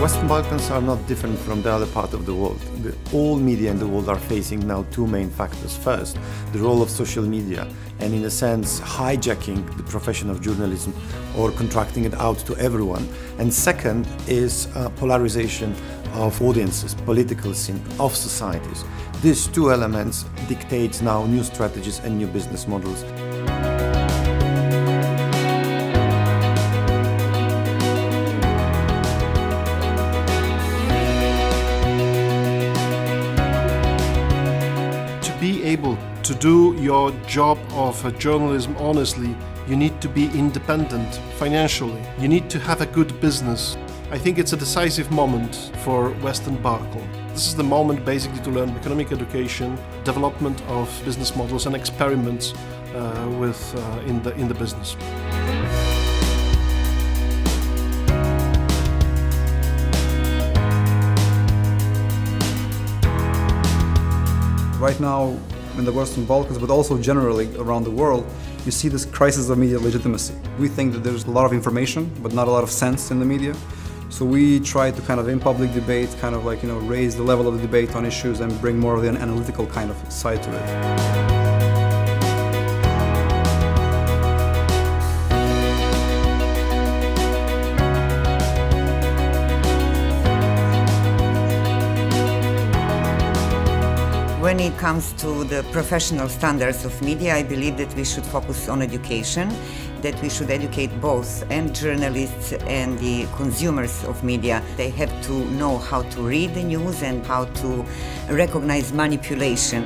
Netherlands are not different from the other part of the world. The, all media in the world are facing now two main factors. First, the role of social media and in a sense hijacking the profession of journalism or contracting it out to everyone. And second is uh, polarization of audiences, political scene, of societies. These two elements dictate now new strategies and new business models. Be able to do your job of journalism honestly, you need to be independent financially. You need to have a good business. I think it's a decisive moment for Western Balkan. This is the moment basically to learn economic education, development of business models and experiments uh, with uh, in the in the business. Right now, in the Western Balkans, but also generally around the world, you see this crisis of media legitimacy. We think that there's a lot of information, but not a lot of sense in the media. So we try to kind of, in public debate, kind of like, you know, raise the level of the debate on issues and bring more of an analytical kind of side to it. When it comes to the professional standards of media, I believe that we should focus on education, that we should educate both and journalists and the consumers of media. They have to know how to read the news and how to recognize manipulation.